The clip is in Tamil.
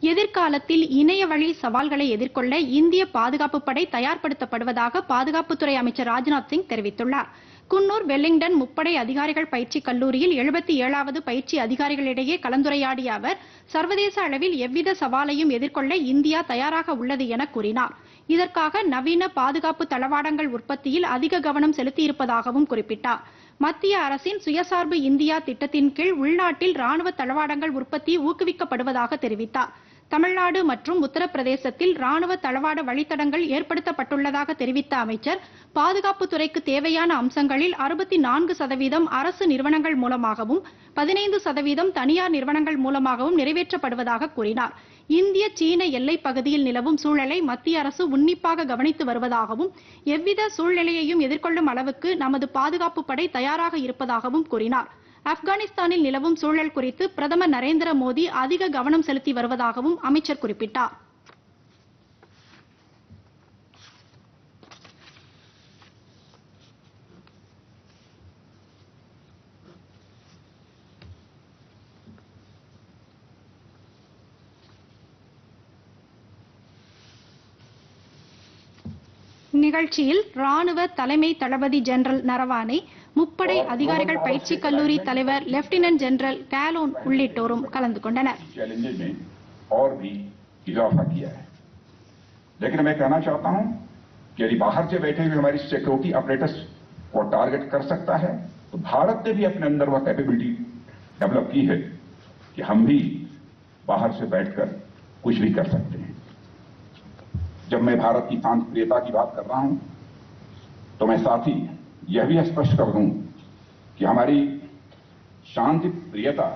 எதிர்காலத்தில் இணைய வழி சவால்களை எதிர்கொள்ள இந்திய பாதுகாப்பு படை தயார்படுத்தப்படுவதாக பாதுகாப்புத்துறை அமைச்சர் ராஜ்நாத் சிங் தெரிவித்துள்ளார். குன்னூர் வெல்லிங்டன் முப்படை அதிகாரிகள் பயிற்சி கல்லூரியில் எழுபத்தி ஏழாவது பயிற்சி அதிகாரிகளிடையே கலந்துரையாடிய அவர் சர்வதேச அளவில் எவ்வித சவாலையும் எதிர்கொள்ள இந்தியா தயாராக உள்ளது என கூறினார். இதற்காக நவீன பாதுகாப்பு தளவாடங்கள் உற்பத்தியில் அதிக கவனம் செலுத்தியிருப்பதாகவும் குறிப்பிட்டார். மத்திய அரசின் சுயசார்பு இந்தியா திட்டத்தின் கீழ் உள்நாட்டில் ராணுவ தளவாடங்கள் உற்பத்தி ஊக்குவிக்கப்படுவதாக தெரிவித்தார். தமிழ்நாடு மற்றும் உத்தரப்பிரதேசத்தில் ராணுவ தளவாட வழித்தடங்கள் ஏற்படுத்தப்பட்டுள்ளதாக தெரிவித்த அமைச்சர் பாதுகாப்புத்துறைக்கு தேவையான அம்சங்களில் அறுபத்தி நான்கு சதவீதம் அரசு நிறுவனங்கள் மூலமாகவும் பதினைந்து சதவீதம் தனியார் நிறுவனங்கள் மூலமாகவும் நிறைவேற்றப்படுவதாக கூறினார். இந்திய சீன எல்லைப் பகுதியில் நிலவும் சூழலை மத்திய அரசு உன்னிப்பாக கவனித்து வருவதாகவும் எவ்வித சூழ்நிலையையும் எதிர்கொள்ளும் அளவுக்கு நமது பாதுகாப்பு படை தயாராக இருப்பதாகவும் கூறினார். ஆப்கானிஸ்தானில் நிலவும் சூழல் குறித்து பிரதமர் நரேந்திர மோடி அதிக கவனம் செலுத்தி வருவதாகவும் அமைச்சர் குறிப்பிட்டார். நிகழ்ச்சியில் ராணுவ தலைமை தளபதி ஜெனரல் நரவானே முப்படை அதிகாரிகள் பயிற்சி கல்லூரி தலைவர் லெப்டினன்ட் ஜெனரல் கேலோன் உள்ளிட்டோரும் கலந்து கொண்டனர் चैलेंजेस में और भी इजाफा किया है लेकिन मैं कहना चाहता हूं कि यदि बाहर से बैठे हुए हमारी सिक्योरिटी ऑपरेटर्स को टारगेट कर सकता है तो भारत ने भी अपने अंदर वह कैपेबिलिटी डेवलप की है कि हम भी बाहर से बैठकर कुछ भी कर सकते हैं जब मैं भारत की शांति प्रियता की बात कर रहा हूँ तो मैं साथ ही यह भी स्पष्ट कर दूँ कि हमारी शांति प्रियता